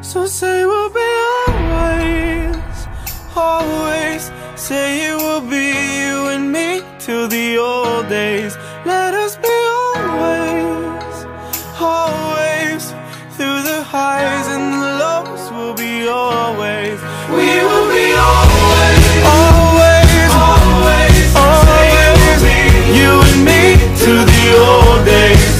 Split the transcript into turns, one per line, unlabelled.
So say we'll be always, always. Say it will be you and me till the old days. Let us be always, always. Through the highs and the lows, we'll be always. We will be always Always, always, always You and me till the old days.